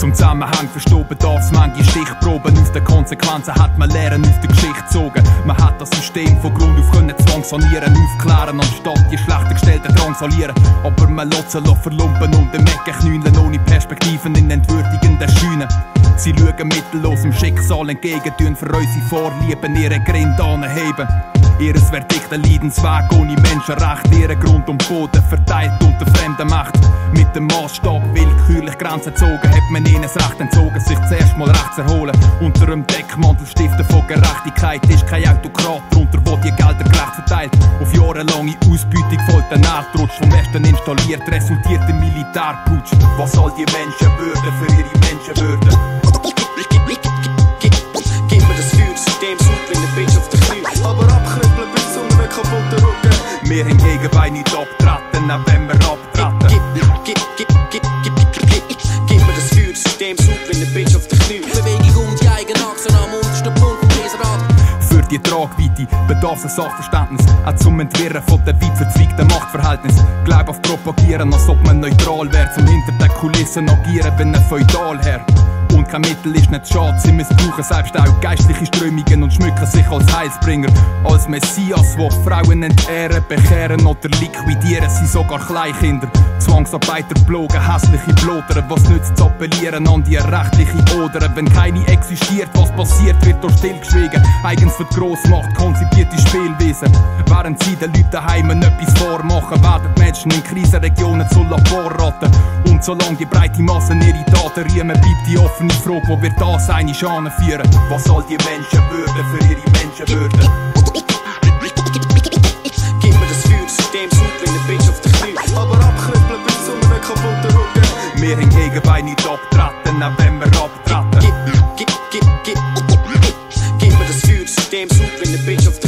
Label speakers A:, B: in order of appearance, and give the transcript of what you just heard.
A: Zusammenhang verstehen bedarf's manche Stichproben. Aus den Konsequenzen hat man Lehren aus der Geschichte gezogen. Man hat das System von Grund auf können zwangsanieren, aufklären, anstatt die schlechter gestellten drangsalieren. Aber man lässt sie verlumpen und im Ecken knüllen, ohne Perspektiven in entwürdigenden Schünen. Sie schauen mittellos dem Schicksal entgegen, tun für unsere Vorlieben ihre Grinde anheben. Ihres verdikten Leidensweg ohne Menschenrecht, ihren Grund und Boden verteilt unter fremder Macht. Mit dem Maßstab willkürlich Grenzen gezogen, hat man ihnen das Recht entzogen, sich zuerst mal recht zu erholen. Unter dem Deckmantel stiften von Gerechtigkeit ist kein Autokrat drunter, wo die Gelder gerecht verteilt. Auf jahrelange Ausbeutung folgt ein Erdrutsch, vom Westen installiert, resultiert im Militärputsch. Was soll die Menschenwürde für ihre Menschenwürde? Wir hingegen wollen nicht abtreten, auch wenn wir abtreten.
B: Gib, gib, gib, gib, gib, gib, gib, gib mir das Feuersystem, sucht wie eine Bitch auf den Knie.
C: Bewegung um die eigenen Achsen am untersten Punkt vom Riesenrad.
A: Für die Tragweite bedarf es Sachverständnis, auch zum Entwirren von den weit verzweigten Machtverhältnissen. Glaub auf Propagieren, als ob man neutral wäre, zum hinter den Kulissen agieren wie ein Feudalherr. Und kein Mittel ist nicht schade, sie missbrauchen selbst auch geistliche Strömungen und schmücken sich als Heilsbringer, als Messias, wo Frauen entehren, bekehren oder liquidieren sie sogar Kleinkinder. Zwangsarbeiter blogen, hässliche Bloteren, was nützt zu appellieren an die rechtliche Oder? Wenn keine existiert, was passiert, wird durch stillgeschwiegen. Eigens für die Grossmacht konzipierte Spielwesen. Während sie den Leuten daheim etwas vormachen, werden die Menschen in Krisenregionen zu Laborratten. Und solange die breite Masse ihre Daten riemen, bleibt die offene Frage, wo wird das eine Schane führen? Was soll die Menschenwürde für ihre Menschenwürde?
B: Gib mir das Feuersystem, sucht wie eine Bitch auf den Knie. Aber abkrüppeln bis zu einem kaputten Rücken.
A: Wir hingegen wollen nicht abtreten, auch wenn wir abtreten.
B: Gib, gib, gib, gib, gib mir das Feuersystem, sucht wie eine Bitch auf